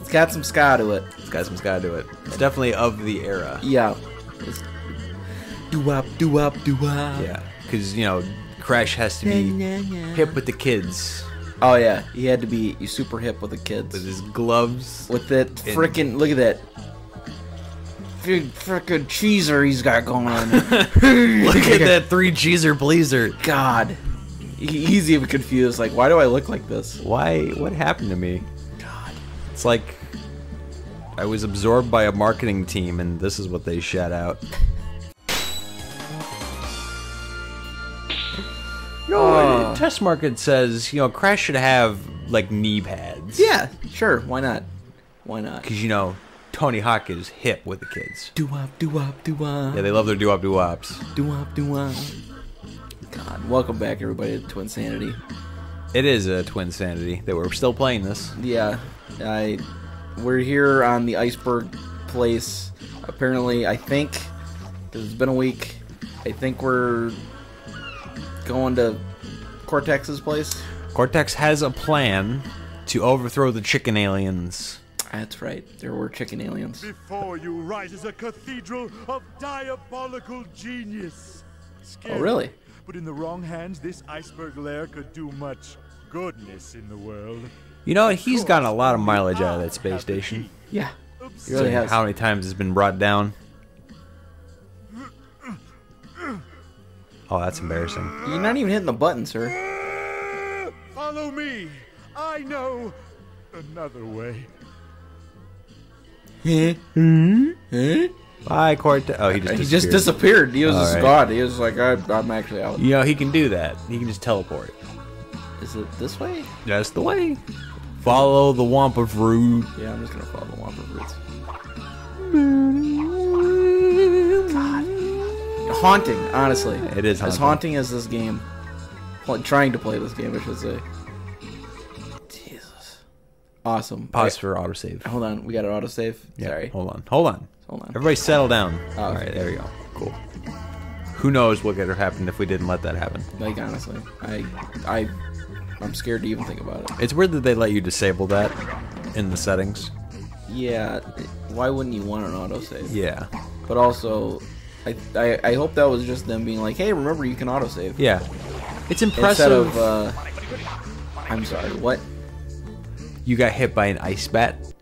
It's got some ska to it. It's got some ska to it. It's definitely of the era. Yeah. Do wop, do wop, do wop. Yeah, because you know, Crash has to be hip with the kids Oh yeah, he had to be super hip with the kids. with his gloves. With that freaking look at that. Big freaking cheeser he's got going on. Look at that three cheeser blazer. God. He- He's even confused. Like, why do I look like this? Why? What happened to me? God, it's like I was absorbed by a marketing team, and this is what they shat out. No, Oh. test market says you know Crash should have like knee pads. Yeah, sure. Why not? Why not? because you know Tony Hawk is hip with the kids. Do wop, do wop, do wop. Yeah, they love their doo wop doo wops. Do wop, do wop. God, welcome back everybody to Twinsanity. It is a twin sanity that we're still playing this. Yeah, I we're here on the iceberg place. Apparently, I think 'cause it's been a week. I think we're going to Cortex's place. Cortex has a plan to overthrow the chicken aliens. That's right. There were chicken aliens. Before you rises a cathedral of diabolical genius. Scary, Oh, really? But in the wrong hands, this iceberg lair could do much goodness in the world. You know, he's gotten a lot of mileage out of that space station. Yeah, he really has. How many times it's been brought down? Oh, that's embarrassing. You're not even hitting the button, sir. Follow me. I know another way. Bye, hmm? Cortex. Oh, he just He disappeared. just disappeared. He was just Alright. gone. He was like, I, I'm actually out. You know, he can do that. He can just teleport. Is it this way? That's the way. Follow the Wumpa fruit. Yeah, I'm just gonna follow the Wumpa roots. Haunting, honestly. It is as haunting. haunting as this game. Trying to play this game, I should say. Awesome. Pause for autosave. Hold on, we got an autosave. Yeah, Sorry. Hold on. Hold on. Hold on. Everybody settle down. Oh, All right, there we go. Cool. Who knows what could have happened if we didn't let that happen? Like honestly, I, I, I'm scared to even think about it. It's weird that they let you disable that in the settings. Yeah. Why wouldn't you want an autosave? Yeah. But also, I, I, I hope that was just them being like, hey, remember you can autosave. Yeah. It's impressive. Instead of, uh, I'm sorry, what? You got hit by an ice bat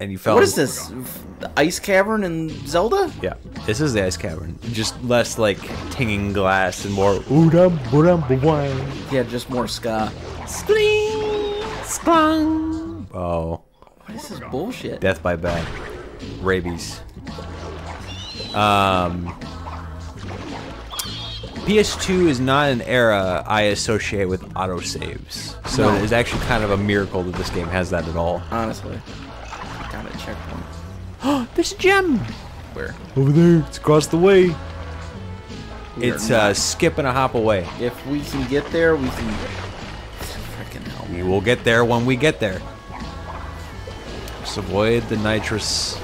and you fell. What is this? The ice cavern in Zelda? Yeah. This is the ice cavern. Just less like tinging glass and more oodum boodum boom. Yeah, just more ska. Spling splung. Oh. What is this bullshit? Death by bat. Rabies. Um PS2 is not an era I associate with autosaves. So No. it is actually kind of a miracle that this game has that at all. Honestly. gotta a checkpoint. There's a gem! Where? Over there, it's across the way. We It's not- uh, skip and a hop away. If we can get there, we can. Freaking hell. We will get there when we get there. Just avoid the nitrous.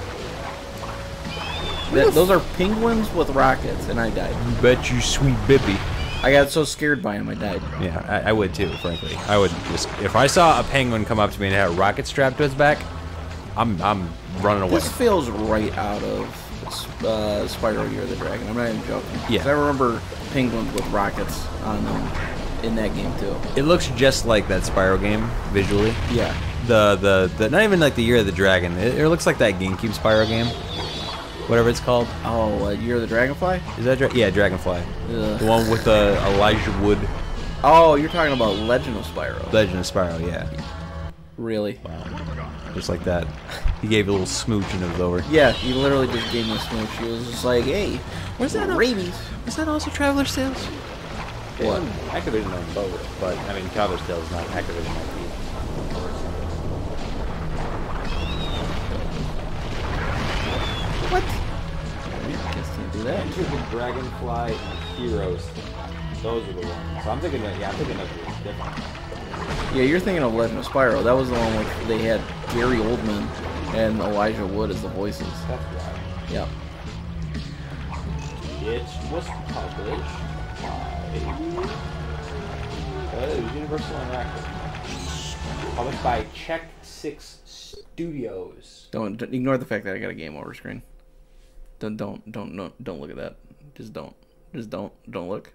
That, those are penguins with rockets, and I died. You Bet you, sweet Bippy. I got so scared by him, I died. Yeah, I, I would too, frankly. I would just if I saw a penguin come up to me and had a rocket strapped to its back, I'm I'm running away. This feels right out of uh, Spyro Year of the Dragon. I'm not even joking. Yeah. I remember penguins with rockets on them in that game too. It looks just like that Spyro game visually. Yeah. The the, the not even like the Year of the Dragon. It, it looks like that GameCube Spyro game, whatever it's called. Oh, uh, Year of the Dragonfly? Is that dra- yeah Dragonfly? Ugh. The one with uh, Elijah Wood, Oh, you're talking about Legend of Spyro. Legend of Spyro. Yeah, really? Wow. just like that. He gave a little smooch and it was over. Yeah, he literally just gave me a smooch. He was just like, hey, Where's that? rabies? Is that also Traveler Tales? What? Activision owns both, but I mean Traveler Tales is not Activision What? I guess can't do that. Enter the Dragonfly Heroes. Those are the ones. So I'm thinking that, yeah, I'm thinking of different. Yeah, you're thinking of Legend of Spyro. That was the one where they had Gary Oldman and Elijah Wood as the voices. That's right. Yep. It was published by uh, Universal Interactive. Published by Check Six Studios. Don't, don't ignore the fact that I got a game over screen. Don't don't don't no, don't look at that. Just don't. Just don't don't look.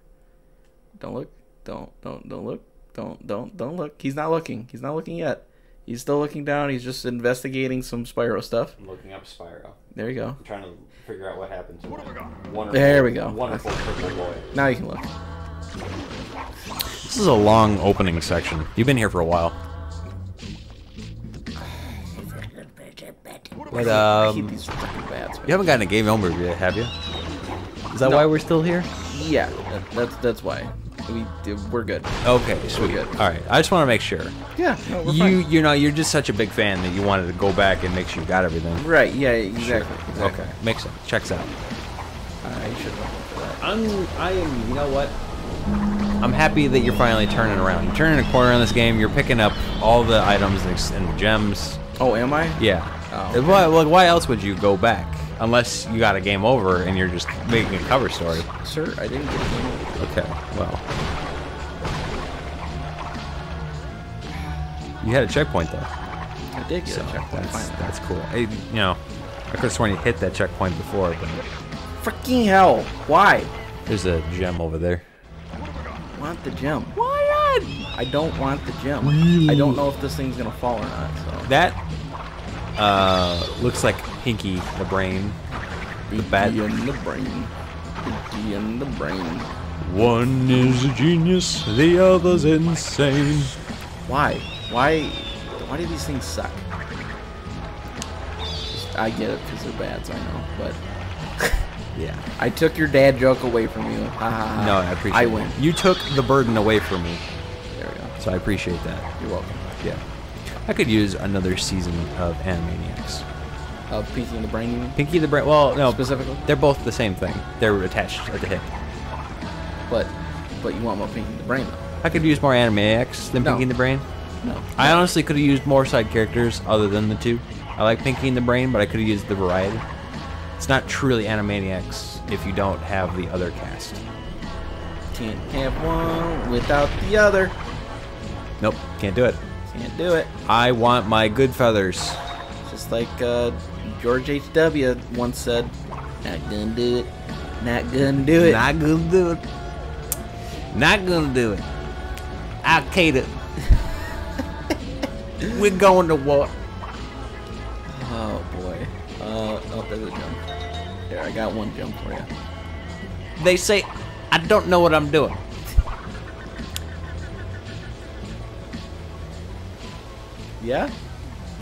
Don't look. Don't don't don't look. Don't don't don't look. He's not looking. He's not looking yet. He's still looking down. He's just investigating some Spyro stuff. I'm looking up Spyro. There you go. I'm trying to figure out what happened to What have I got? Wonderful, There we go. Wonderful purple boy. Now you can look. This is a long opening section. You've been here for a while. But um, bats. you haven't gotten a game over yet, have you? Is that why we're still here? Yeah, that, that's that's why. We we're good. Okay, sweet. good. All right, I just want to make sure. Yeah, no, we're You, fine. you know, you're just such a big fan that you wanted to go back and make sure you got everything. right. Yeah, exactly. exactly. Okay, makes sense. Checks out. I should have went for that. I'm, I am, you know what? I'm happy that you're finally turning around. You're turning a corner on this game. You're picking up all the items and ex- and the gems. Oh, am I? Yeah. Oh, Why, like, why else would you go back? Unless you got a game over and you're just making a cover story. Sir, I didn't get a game over. Okay, well. You had a checkpoint though. I did get So a checkpoint that's, finally. that's cool. I, you know, I could have sworn you hit that checkpoint before, but Freaking hell! Why? there's a gem over there. I want the gem. Why not? I don't want the gem. I don't know if this thing's gonna fall or not. So That uh, looks like Pinky the Brain. The bat. In the brain. Pinky in the brain. One is a genius, the other's insane. Why? Why? Why do these things suck? I get it because they're bad, so I know. But Yeah. I took your dad joke away from you. Ha ha ha. No, I appreciate I it. win. You took the burden away from me, There we go. so I appreciate that. You're welcome. Yeah. I could use another season of Animaniacs. Uh, Pinky in the brain, you mean? Pinky the Brain. Well, no, Specifically? they're both the same thing. They're attached at the hip. But, but you want more Pinky in the brain though? I could use more Animaniacs than No. Pinky the Brain. No. I honestly could have used more side characters other than the two. I like Pinky and the Brain, but I could have used the variety. It's not truly Animaniacs if you don't have the other cast. Can't have one without the other. Nope, can't do it. Can't do it. I want my Goodfeathers. Just like uh, George H.W. once said, not gonna do it. Not gonna do it. Not gonna do it. Not gonna do it. Al Qaeda. We're going to war. Oh boy. Uh, oh, there's a gem. There, I got one jump for you. They say I don't know what I'm doing. Yeah?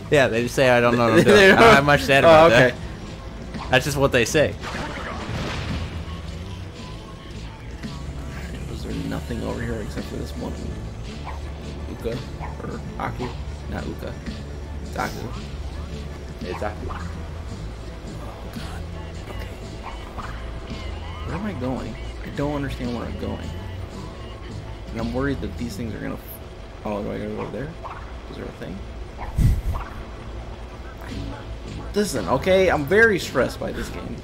Yeah, they just say I don't know what I'm doing. I don't- have much to add Oh, about okay. that. That's just what they say. Was there nothing over here except for this one Uka or Aku? Not Uka. It's Aku. It's Aku. Oh, okay. Where am I going? I don't understand where I'm going. And I'm worried that these things are gonna. Oh, do I gotta go over there? Is there a thing? Listen, okay, I'm very stressed by this game.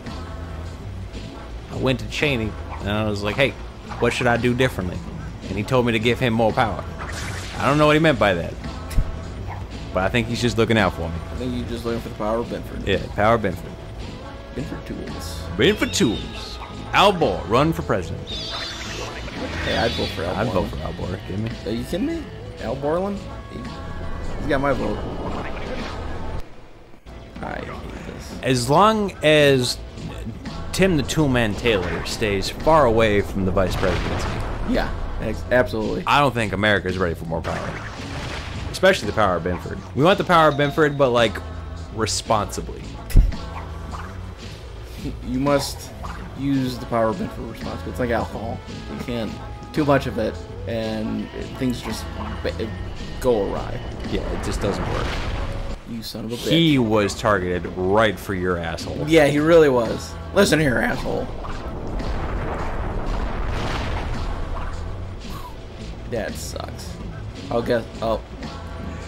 I went to Cheney and I was like, hey, what should I do differently? And he told me to give him more power. I don't know what he meant by that. But I think he's just looking out for me. I think you're just looking for the power of Binford. Yeah, power of Binford. Binford tools. Binford tools. Al Gore, run for president. Hey, I'd vote for Al I'd vote for Al Gore, kidding me? Are you kidding me? Al Borland? He's got my vote. I hate this. As long as Tim the Toolman Taylor stays far away from the vice presidency, Yeah, absolutely. I don't think America is ready for more power. Especially the power of Binford. We want the power of Binford, but like responsibly. You must use the power of Binford responsibly. It's like alcohol. You can't too much of it, and things just go awry. Yeah, it just doesn't work. You son of a bitch. He was targeted right for your asshole. Yeah, he really was. Listen here, asshole. That sucks. I'll guess. Oh,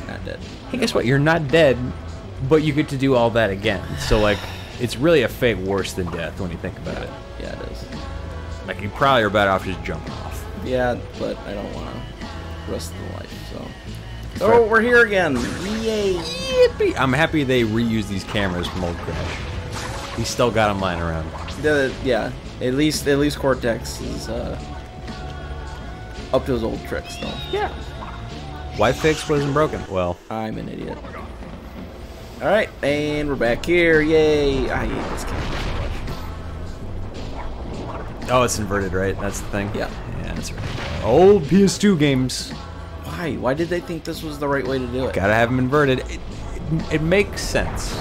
not dead. Hey, guess what? You're not dead, but you get to do all that again. So like, it's really a fate worse than death when you think about it. Yeah, it is. Like you probably are better off just jumping off. Yeah, but I don't want to risk the life. Oh, we're here again! Yay! Yippee! I'm happy they reused these cameras from Old Crash. He still got them lying around. The, yeah, at least at least Cortex is uh, up to his old tricks, though. Yeah. Why fix wasn't broken? Well, I'm an idiot. All right, and we're back here. Yay! I hate this game so much. oh, it's inverted, right? That's the thing. Yeah. Yeah, that's right. Old PS2 games Why? Why did they think this was the right way to do it? gotta have them inverted. It, it, it makes sense.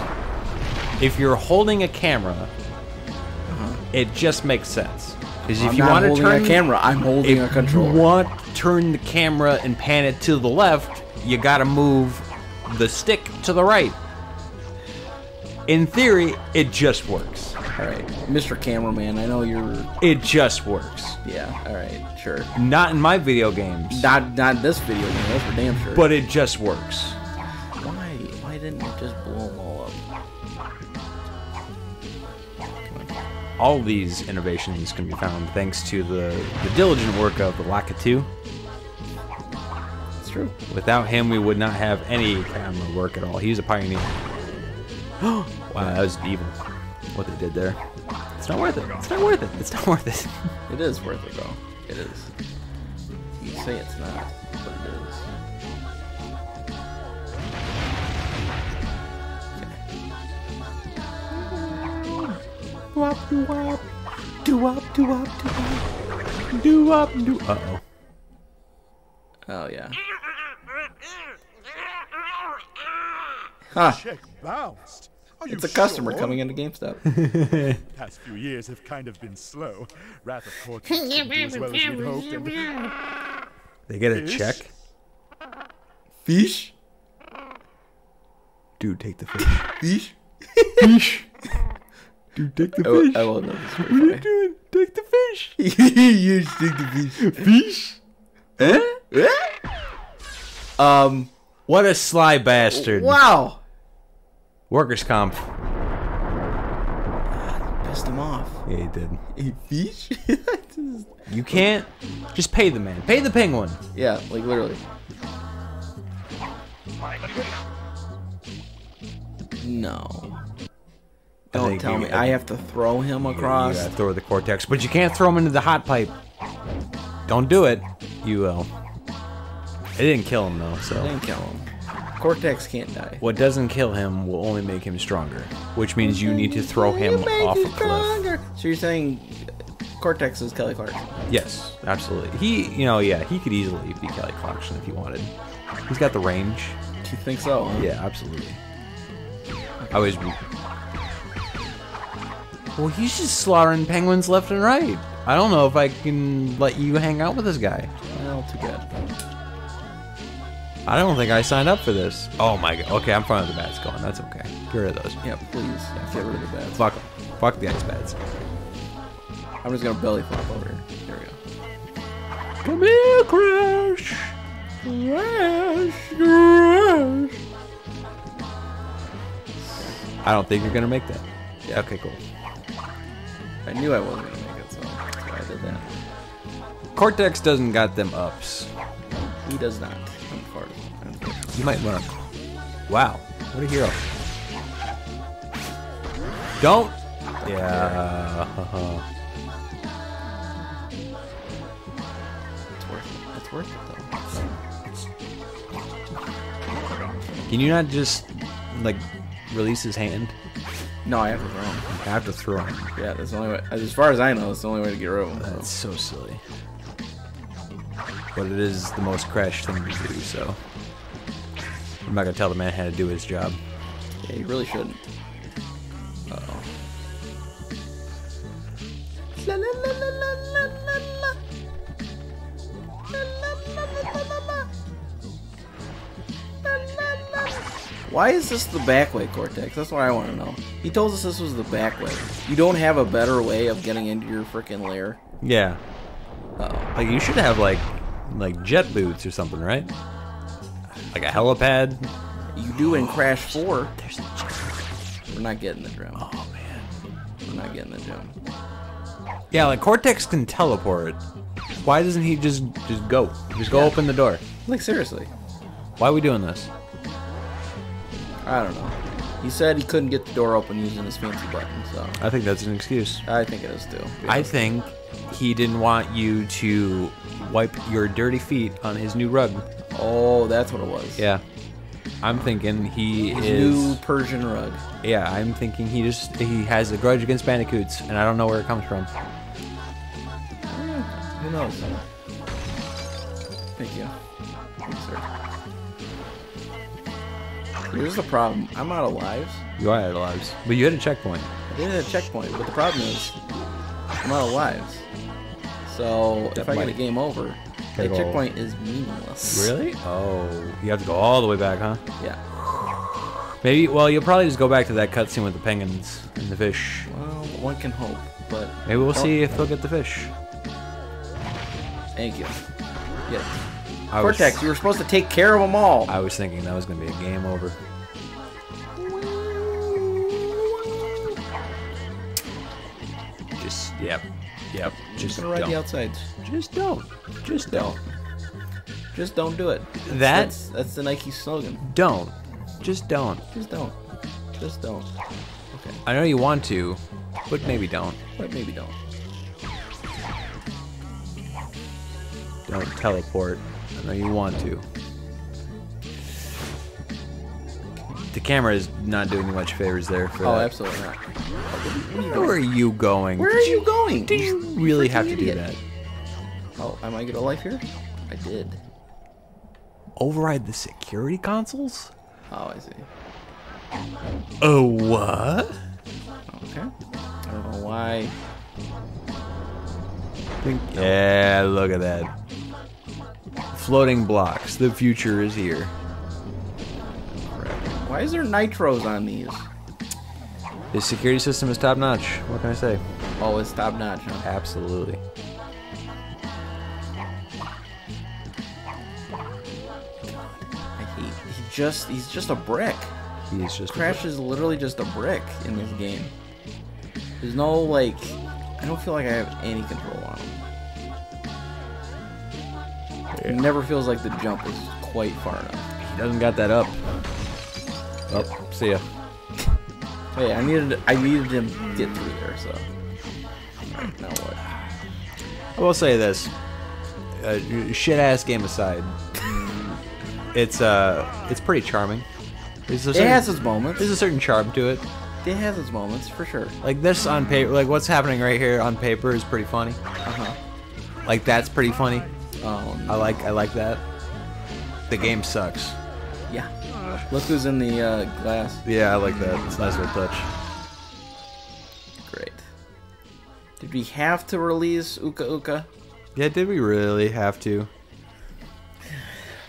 If you're holding a camera, uh-huh. it just makes sense. Because if. I'm you want to turn a camera. I'm holding a if controller. you want to turn the camera and pan it to the left, you gotta move the stick to the right. In theory, it just works. All right, Mr. Cameraman. I know you're. It just works. Yeah. All right. Sure. Not in my video games, Not not this video game. That's for damn sure. but it just works. why? Why didn't it just blow them all up? All these innovations can be found thanks to the, the diligent work of the Lakitu. It's true. Without him, we would not have any camera work at all. He's a pioneer. wow, that was evil. What they did there. It's not worth it. It's not worth it. It's not worth it. It is worth it though. It is. You say it's not, but it is. Doo wop. Doo wop, doo wop, doo wop. Doo wop, doo. Uh oh. Oh yeah. Huh. Check bounced. Are It's a customer sure? coming into GameStop. Past few years have kind of been slow. Wrath of Cortex as well as we'd hoped, and They get a Fish? check? Fish? Dude, take the fish. Fish? fish. Dude, take the fish. I will know this. What are you doing? Take the fish. you stick the fish. Fish? Eh? Eh? Um. What a sly bastard. Wow. Workers' comp. Pissed him off. Yeah, he did. A fish? You can't. Just pay the man. Pay the penguin. yeah, like literally. No. Don't tell me I have to throw him across. throw the cortex, but you can't throw him into the hot pipe. Don't do it. You will. It didn't kill him though, so. Didn't kill him. Cortex can't die. What doesn't kill him will only make him stronger, which means you need to throw him off a cliff. So you're saying Cortex is Kelly Clarkson? Yes, absolutely. He, you know, yeah, he could easily be Kelly Clarkson if he wanted. He's got the range. Do you think so? huh? Yeah, absolutely. I was. Well, he's just slaughtering penguins left and right. I don't know if I can let you hang out with this guy. Well, too bad. I don't think I signed up for this. Oh my god. Okay, I'm fine with the bats going. That's okay. Get rid of those. Yeah, please get rid of the bats. Fuck 'em. Fuck the ice bats. I'm just gonna belly flop over here. There we go. Come here, Crash. Crash. Crash. I don't think you're gonna make that. Yeah. Okay. Cool. I knew I wasn't gonna make it, so that's why I did that. Cortex doesn't got them ups. He does not. You might learn. Wow. What a hero. Don't. Yeah. It's worth it. It's worth it though. Can you not just like release his hand? No, I have to throw him. I have to throw him. Yeah, that's the only way. As far as I know, that's the only way to get rid of him. That's so silly. But it is the most crash thing to do, so. I'm not gonna tell the man how to do his job. Yeah, you really shouldn't. Uh oh. Why is this the back way, Cortex? That's what I want to know. He told us this was the back way. You don't have a better way of getting into your freaking lair. Yeah. Uh Like you should have like like jet boots or something, right? Like a helipad. You do in Crash 4. There's a jet. We're not getting the gem. Oh man. We're not getting the gem. Yeah, like Cortex can teleport. Why doesn't he just just go? Just go Yeah. open the door. Like seriously, Why are we doing this? I don't know. He said he couldn't get the door open using his fancy button, so I think that's an excuse. I think it is too. I think he didn't want you to wipe your dirty feet on his new rug. Oh, that's what it was. Yeah. I'm thinking he His is. new Persian rug. Yeah, I'm thinking he just he has a grudge against bandicoots, and I don't know where it comes from. Hmm, who knows? Thank you. Thanks. Here's the problem. I'm out of lives. You are out of lives, but you had a checkpoint. I did hit a checkpoint, but the problem is I'm out of lives. So if I get a game over, that go- checkpoint is meaningless. Really? Oh, you have to go all the way back, huh? Yeah. Maybe. Well, you'll probably just go back to that cutscene with the penguins and the fish. Well, one can hope, but Maybe we'll see if they'll get the fish. Thank you. Yeah. I was, Cortex, you were supposed to take care of them all. I was thinking that was gonna be a game over. Just yep, yep. Just gonna ride the don't. outsides. Just don't. Just don't. Just don't do it. That That's that's the Nike slogan. don't. Just don't. Just don't. Just don't. Okay. I know you want to, but maybe don't. But maybe don't. Don't teleport. I know you want to. The camera is not doing you much favors there. For Oh, that. absolutely not. Where are you going? Where are you going? Do you really have to freaking do that? Oh, I might get a life here? I did. Override the security consoles? Oh, I see. Oh, what? Okay. I don't know why. Think, Yeah, look at that. Floating blocks. The future is here. Why is there nitros on these? His security system is top notch. What can I say? Oh, it's top notch, huh? Absolutely. I hate. He just. He's just a brick. He's just. Crash is literally just a brick in this game. There's no like. I don't feel like I have any control on him. It never feels like the jump is quite far enough. He doesn't got that up. Oh, see ya. Hey, I needed. I needed him to get through there. So. Alright, Now what? I will say this. Uh, shit ass game aside, it's uh, it's pretty charming. A It has its moments. there's a certain charm to it. It has its moments for sure. Like this on paper, like what's happening right here on paper is pretty funny. Uh huh. Like that's pretty funny. Oh I like I like that. The game sucks. Yeah. Look who's in the uh, glass. Yeah, I like that. It's a nice little touch. Great. Did we have to release Uka Uka? Yeah, did we really have to?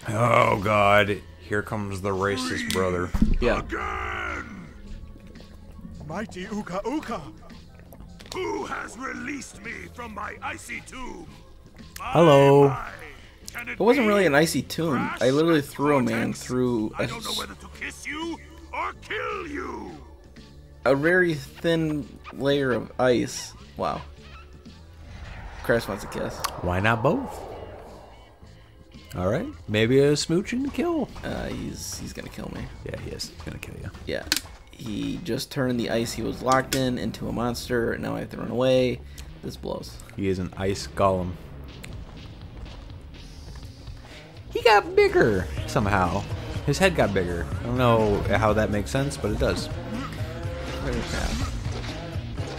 Oh God! Here comes the racist brother. Yeah. Again! Mighty Uka Uka! Who has released me from my icy tomb? Hello. My, my. Can It wasn't really an icy tomb. I literally and threw a man through I a, don't know whether to kiss you or kill you. a very thin layer of ice. Wow. Crash wants a kiss. Why not both? All right, maybe a smooch and kill. Uh, he's he's gonna kill me. Yeah, he is. He's gonna kill you. Yeah. He just turned the ice he was locked in into a monster, and now I have to run away. This blows. He is an ice golem. He got bigger somehow. His head got bigger. I don't know how that makes sense, but it does.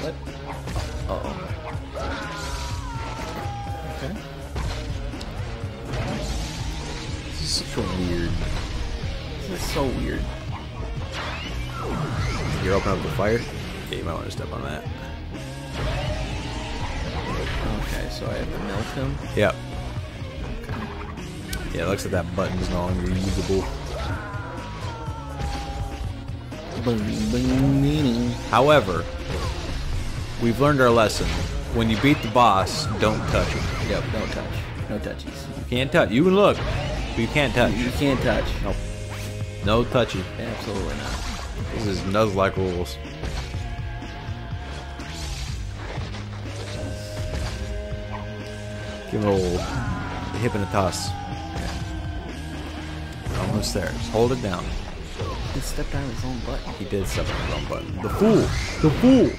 What? Uh oh. Okay. This is a weird. This is so weird. You're opening up the fire. Yeah, you might want to step on that. Okay, so I have to melt him. Yep. Yeah, it looks like that button is no longer usable. Boom, boom, meaning. However, we've learned our lesson. When you beat the boss, don't touch him. Yep, don't touch. No touchies. You can't touch. You can look, but you can't touch. You can't touch. Nope. No touchy. Absolutely not. This is Nuzlocke rules. Give it a little hip and a toss. Almost there. Just hold it down. He stepped on his own butt. He did step on his own button. The fool! The fool!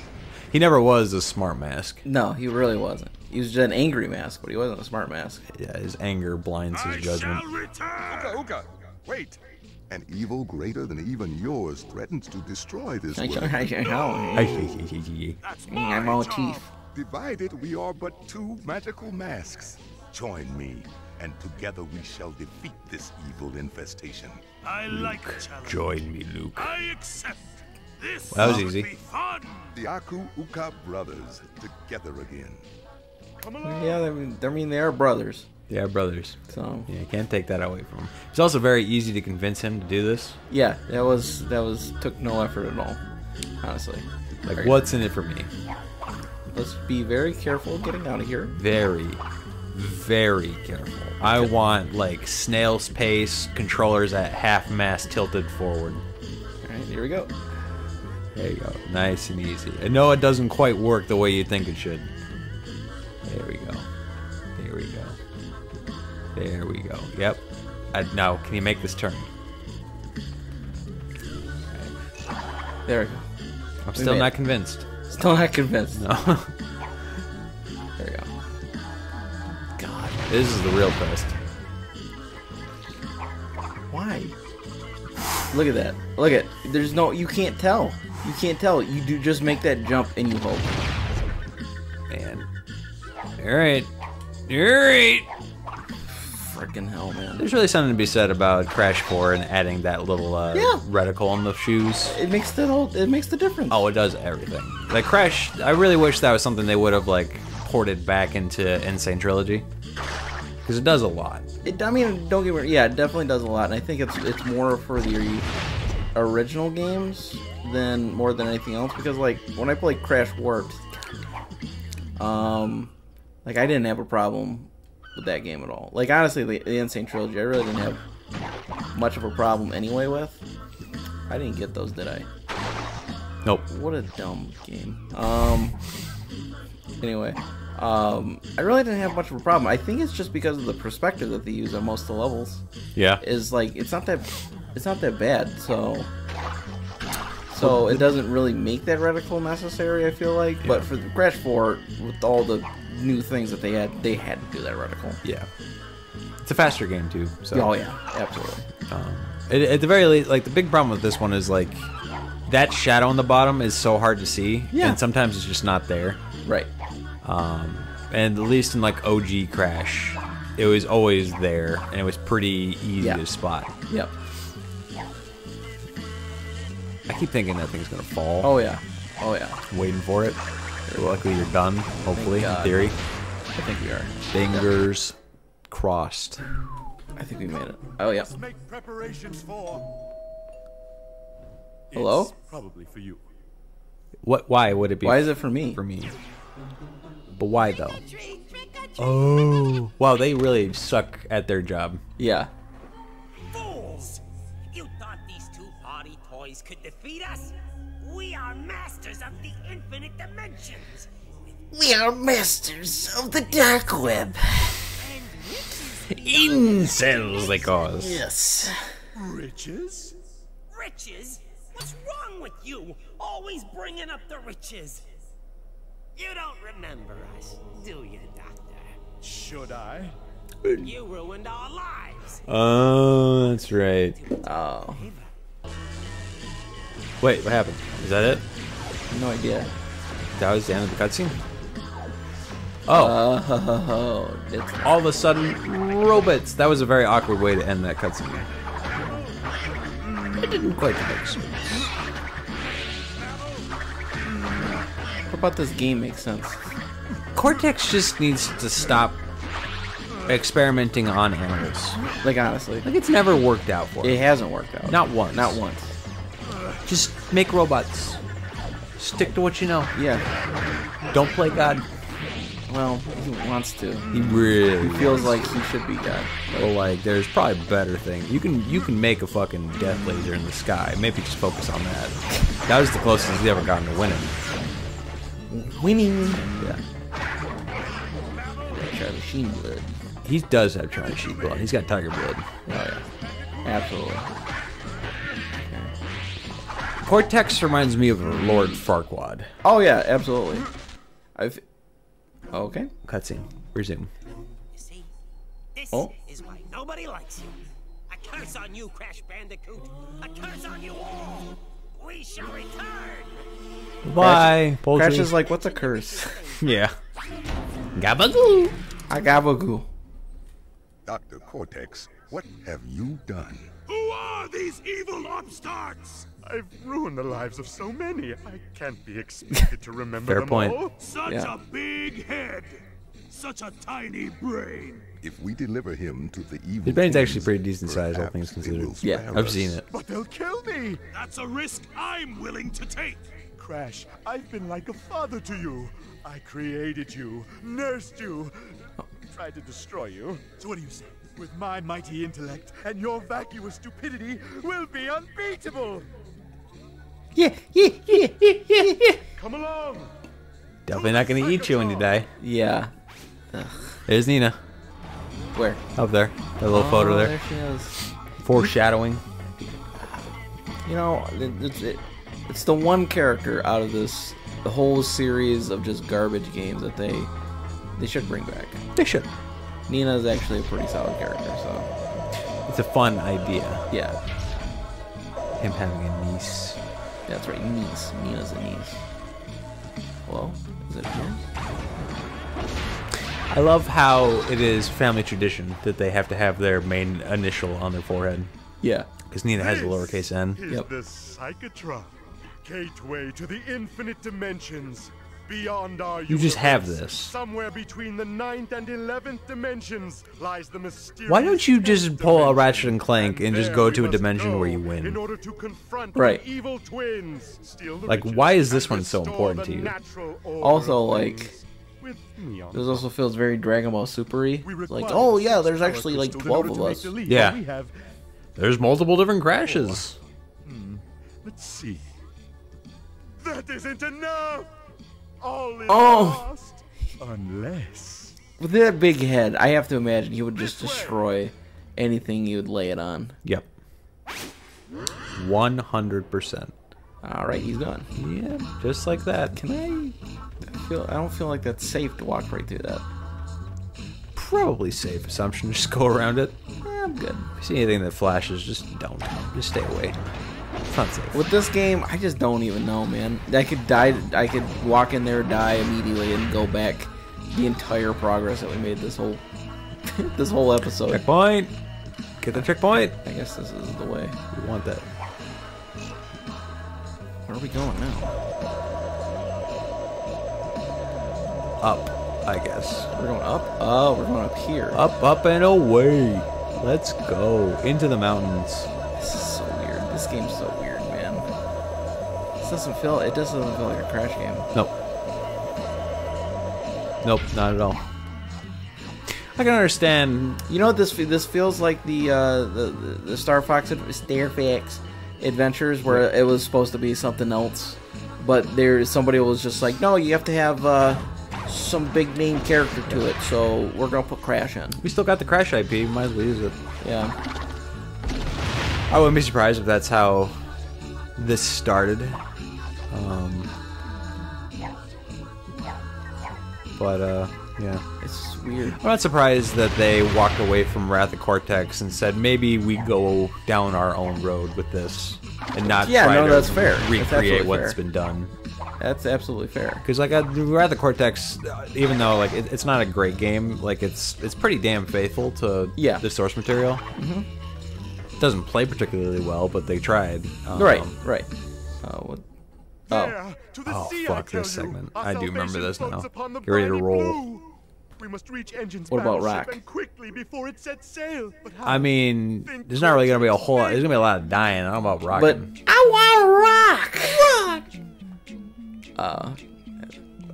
He never was a smart mask. No, he really wasn't. He was just an angry mask, but he wasn't a smart mask. Yeah, his anger blinds I his judgment. shall return. Uka, wait. An evil greater than even yours threatens to destroy this I'm world. That's my all job. teeth. Divided, we are but two magical masks. Join me, and together we shall defeat this evil infestation. I like challenge. Join me, Luke. I accept. This That was easy. Be fun. The Aku Uka brothers, together again. Come along. Yeah, I mean, I mean they are brothers. They are brothers. So Yeah, you can't take that away from him. It's also very easy to convince him to do this. yeah, that was that was took no effort at all. Honestly, Like, Very- what's in it for me? Let's be very careful getting out of here. Very, very careful. I want, like, snail's pace, controllers at half mast tilted forward. All right, here we go. There you go. Nice and easy. I know it doesn't quite work the way you think it should. There we go. There we go. There we go. Yep. I, now, can you make this turn? There we go. I'm still not it. convinced. Still not convinced. No. this is the real test. Why? Look at that. Look at. There's no. You can't tell. You can't tell. You do just make that jump and you hope. Man. Alright. Alright. Freaking hell, man. There's really something to be said about Crash 4 and adding that little uh, Yeah. reticle on the shoes. It makes the whole. It makes the difference. Oh, it does everything. Like Crash, I really wish that was something they would have like ported back into N. Sane Trilogy because it does a lot. It, I mean, don't get me. wrong. Yeah, it definitely does a lot, and I think it's it's more for the original games than more than anything else. Because like when I played Crash Warped, um, like I didn't have a problem with that game at all. Like honestly, the, the N. Sane Trilogy, I really didn't have much of a problem anyway with. I didn't get those, did I? Nope. What a dumb game. Um. Anyway, um, I really didn't have much of a problem. I think it's just because of the perspective that they use on most of the levels. Yeah. Is like it's not that it's not that bad. So. So it doesn't really make that reticle necessary. I feel like, but for the Crash 4, with all the new things that they had, they had to do that reticle. Yeah. It's a faster game too. So. Oh yeah, absolutely. Um, at, at the very least, like the big problem with this one is like that shadow on the bottom is so hard to see, Yeah. and sometimes it's just not there. Right. Um, and at least in like OG Crash, it was always there, and it was pretty easy Yeah. to spot. Yep. I keep thinking that thing's gonna fall. Oh yeah. Oh yeah. waiting for it. Luckily, you're done. Hopefully, in God. theory. I think we are. Fingers crossed. I think we made it. Oh yeah. Let's make preparations for. Hello? It's probably for you. What? Why would it be? Why is it for me? for me? But why though? Oh, wow! They really suck at their job. Yeah. Fools! You thought these two body toys could defeat us? We are masters of the infinite dimensions. We are masters of the dark web. Incels, they call us. Yes. Riches? Riches? What's wrong with you? Always bringing up the riches. You don't remember us, do you, Doctor? Should I? You ruined our lives. Oh, that's right. Oh. Wait, what happened? Is that it? No idea. That was the end of the cutscene. Uh, oh, Oh, it's all of a sudden, robots. That was a very awkward way to end that cutscene. It didn't quite make sense. About this game makes sense? Cortex just needs to stop experimenting on animals. Like honestly, Like it's never worked out for it him. hasn't worked out. Not once. Not once. Just make robots. Stick to what you know. Yeah. Don't play God. Well, he wants to. He really He feels like he should be God. But like, there's probably better things. You can you can make a fucking death laser in the sky. Maybe just focus on that. That was the closest he's ever gotten to winning. Winning. Yeah. Charlie Sheen blood. He does have Charlie Sheen blood. He's got tiger blood. Oh yeah, absolutely. Cortex reminds me of Lord Farquaad. Oh yeah, absolutely. I've. Okay. Cutscene. Resume. You see, this Oh. is why nobody likes you. A curse on you, Crash Bandicoot. A curse on you all. We shall return. Bye. Crash is like, what's a curse? yeah. Gabagoo. Agabagoo. Dr. Cortex, what have you done? Who are these evil upstarts? I've ruined the lives of so many. I can't be expected to remember Fair them point. all. Such Yeah. a big head. Such a tiny brain. If we deliver him to the evil His brain's actually pretty decent size, all perhaps things they will considered. Yeah, I've us. seen it. But they'll kill me. That's a risk I'm willing to take. Crash, I've been like a father to you. I created you, nursed you, tried to destroy you. So what do you say? With my mighty intellect and your vacuous stupidity, we'll be unbeatable. Yeah, yeah, yeah, yeah, yeah, yeah. Come along. Definitely not gonna eat you when you die. Yeah. There's Nina. Where? Up there. That little photo Oh, there. she is. Foreshadowing. You know, it, it's it, it's the one character out of this the whole series of just garbage games that they they should bring back. They should. Nina is actually a pretty solid character, so It's a fun idea. yeah, Him having a niece. that's right. Niece, Nina's a niece. Hello, is it here? I love how it is family tradition that they have to have their main initial on their forehead. Yeah. Because Nina has a lowercase n. Is Yep. the Psychotron, gateway to the infinite dimensions. Beyond our You just have this. Somewhere between the ninth and eleventh dimensions lies the mysterious. Why don't you just pull a Ratchet and Clank and just go to a dimension go where you win? In order to confront Right. the evil twins. Steal the Like, why is this one so important to you? Also, of like, things. With me on This also feels very Dragon Ball Super-y. Like, oh yeah, there's actually like crystal in order twelve of us. the. Yeah. We have There's multiple different crashes. Hmm. Let's see. That isn't enough. All is Oh. lost. Unless. With that big head, I have to imagine he would just destroy anything you would lay it on. Yep. 100%. All right, he's gone. Yeah, just like that. Can I? I feel I don't feel like that's safe to walk right through that. Probably safe assumption. Just go around it. Eh, I'm good. If you see anything that flashes, just don't. Just stay away. It's not safe. With this game, I just don't even know, man. I could die. I could walk in there, die immediately, and go back the entire progress that we made this whole this whole episode. Checkpoint! Get the checkpoint! I guess this is the way. We want that. Where are we going now? Up, I guess. We're going up. Oh, we're going up here. Up, up, and away. Let's go. Into the mountains. This is so weird. This game's so weird, man. This doesn't feel. It doesn't feel like a crash game. Nope. Nope, not at all. I can understand. You know what this this feels like the uh, the the- Star Fox Star Fox Adventures where it was supposed to be something else, but there somebody was just like, no, you have to have uh, some big name character to it, so we're gonna put Crash in. We still got the Crash IP. Might as well use it. Yeah, I wouldn't be surprised if that's how this started. Um, but uh, yeah, it's weird. I'm not surprised that they walked away from Wrath of Cortex and said maybe we go down our own road with this and not Yeah, try no, to that's fair. Recreate absolutely what's fair. been done. That's absolutely fair. Because like uh, Wrath of Cortex, uh, even though like it, it's not a great game, like it's it's pretty damn faithful to Yeah. the source material. Mm-hmm. It doesn't play particularly well, but they tried. Um, right, right. Uh, what? Oh, There, to the Oh, sea, fuck I this segment. I do remember this now. upon the Get ready to briny roll. Blue. We must reach engines What about battleship Rock? and quickly before it sets sail. But? I mean, there's not really gonna be a whole. lot. There's gonna be a lot of dying. I don't know about rock. but. I want to rock! uh,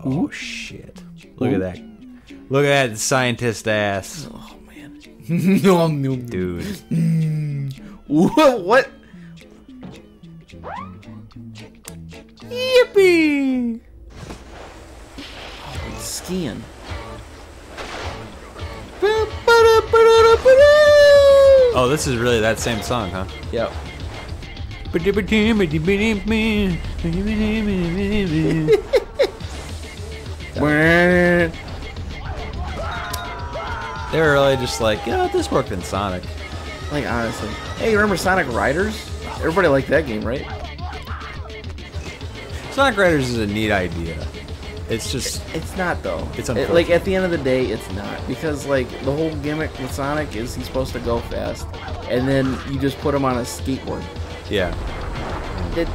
oh shit! Look at that! Look at that scientist ass, oh man, Nom, nom. dude. what? what? Yippee! He's skiing. Oh, this is really that same song, huh? Yep. They were really just like, you know, this worked in Sonic. Like honestly, hey, you remember Sonic Riders? Everybody liked that game, right? Sonic Riders is a neat idea. It's just It's not though. It's It- like at the end of the day, it's not because like the whole gimmick with Sonic is he's supposed to go fast, and then you just put him on a skateboard. yeah. That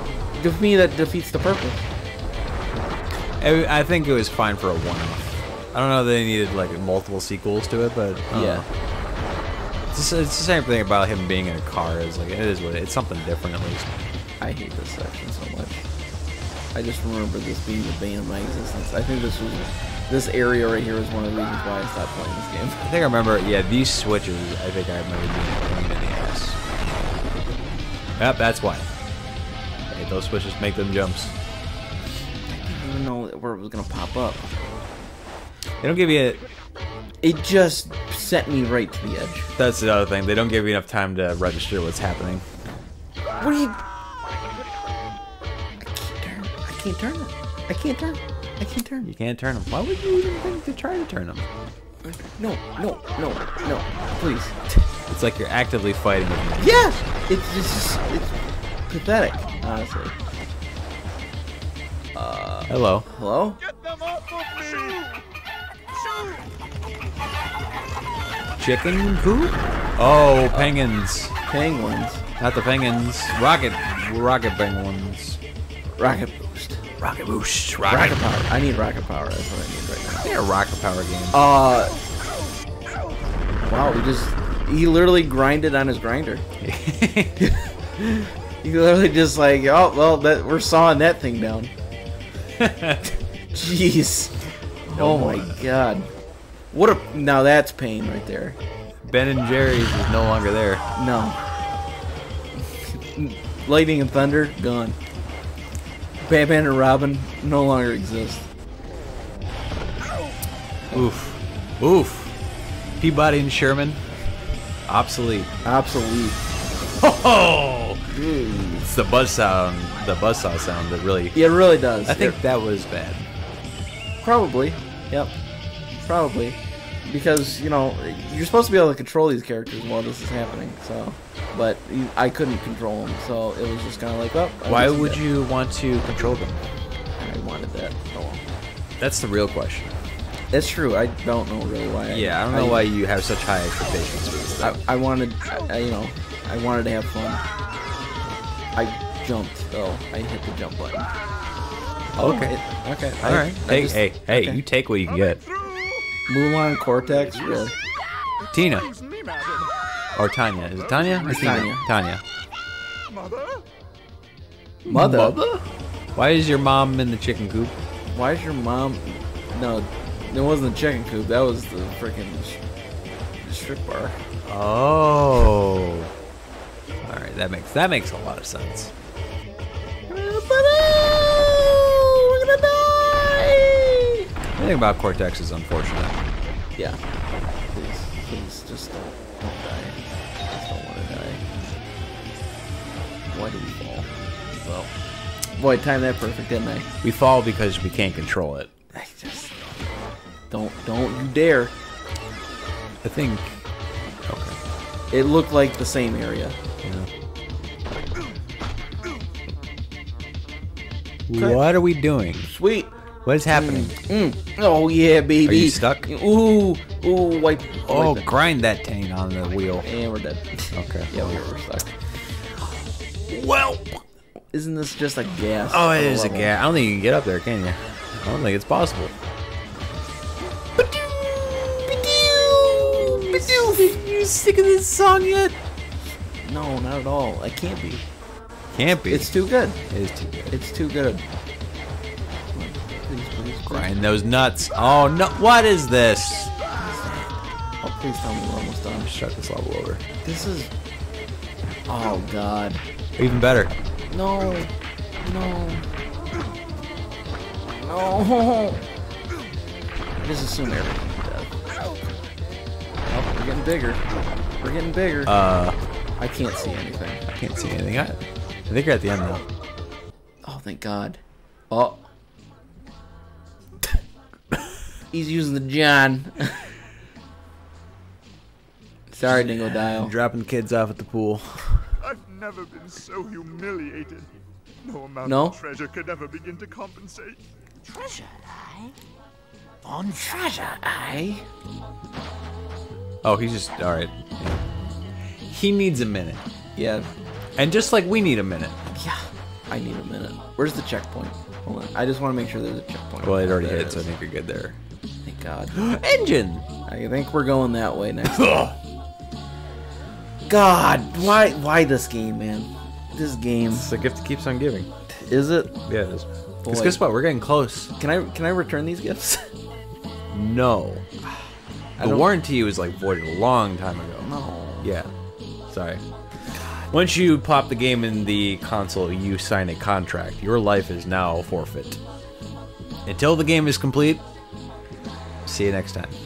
to me that defeats the purpose. I, I think it was fine for a one-off. I don't know if they needed like multiple sequels to it, but uh, Yeah. it's, it's the same thing about him being in a car. Is like it is what it- it's something different at least. I hate this section so much. I just remember this being the bane of my existence. I think this was this area right here is one of the reasons why I stopped playing this game. I think I remember. Yeah, these switches. I think I remember being a in the ass. Yep, that's why. Hey, those switches make them jumps. I didn't even know where it was gonna pop up. They don't give you. It just sent me right to the edge. That's the other thing. They don't give you enough time to register what's happening. What are you? I can't turn. I can't turn it. I can't turn. I can't turn. You can't turn them. Why would you even think to try to turn them? No, no, no, no. Please. It's like you're actively fighting with me. Yeah. It's just it's pathetic, honestly. Uh, Hello. Hello? Get them off of me! Chicken coop? Oh, penguins. Penguins. Not the penguins. Rocket. Rocket penguins. Rocket boost. Rocket boost. Rocket power. I need rocket power. That's what I need right now. Yeah, rocket power game. Uh. Wow. We just. He literally grinded on his grinder. He literally just like, oh well, that we're sawing that thing down. Jeez. oh my god. What a now that's pain right there. ben and Jerry's is no longer there. No. Lightning and Thunder gone. Batman and Robin no longer exist. Oof. Oof. Peabody and Sherman. Obsolete. Obsolete. Oh! It's the buzz sound, the buzzsaw sound that really. Yeah, it really does. I think It- that was bad. probably. Yep. Probably. Because, you know, you're supposed to be able to control these characters while this is happening, so. But I couldn't control them, so it was just kind of like, oh. I Why would that- you want to control them? I wanted that. Oh well. That's the real question. That's true. I don't know really why. Yeah, I don't know why you have such high expectations for this. I, I wanted, I, I- you know, I wanted to have fun. I jumped though. I hit the jump button. Okay. It- okay. All I- right. Hey, just- hey, hey! okay. You take what you can get. Mulan Cortex, really? Tina Excuse me, madam. or Tanya? Is it Tanya or It's Tanya. Tanya. Mother? Mother. Why is your mom in the chicken coop? Why is your mom? No, it wasn't the chicken coop. That was the freaking strip bar. Oh. All right, that makes that makes a lot of sense. Anything about Cortex is unfortunate. Yeah. Please, please, just don't, don't die. Just don't want to die. Why did we fall? Well, boy, timed that perfect, didn't I? We fall because we can't control it. I just don't, don't you dare. I think. Okay. It looked like the same area. Yeah. What are we doing? Sweet. What is happening? Mm. Oh yeah, baby. Are you stuck? Ooh, ooh, wipe. Oh, wipe grind that taint on the wheel. and we're dead. Okay. Yeah, we were stuck. Well. Isn't this just a gas? Oh, it a is a gap. I don't think you can get up there, can you? I don't think it's possible. You sick of this song yet? No, not at all. I can't be. Can't be. It's too good. it is too good. It's too good. Grind those nuts. Oh no! What is this? Oh, please tell me we're almost done. Start this level over. This is. Oh God. Even better. No. No. No. I just assume everything's dead. Oh, We're getting bigger. We're getting bigger. Uh, I can't see anything. I can't see anything. I, I think you're at the end now. Oh, thank God. Oh. He's using the John. Sorry, Dingodile. Dropping kids off at the pool. I've never been so humiliated. No amount No? of treasure could ever begin to compensate. Treasure eye? On treasure eye? Oh, he's just all right. Yeah. He needs a minute, Yeah, and just like we need a minute. yeah. I need a minute. Where's the checkpoint? Hold on. I just want to make sure there's a checkpoint. Well, it already hit, so I think you're good there. Thank God. Engine. I think we're going that way next. God, why, why this game, man? This game It's the gift that keeps on giving. is it? Yeah, it is. Because Boy. guess what? We're getting close. Can I can I return these gifts? No. The warranty was like voided a long time ago. no. Yeah. Sorry. Once you pop the game in the console, you sign a contract. Your life is now forfeit. Until the game is complete, see you next time.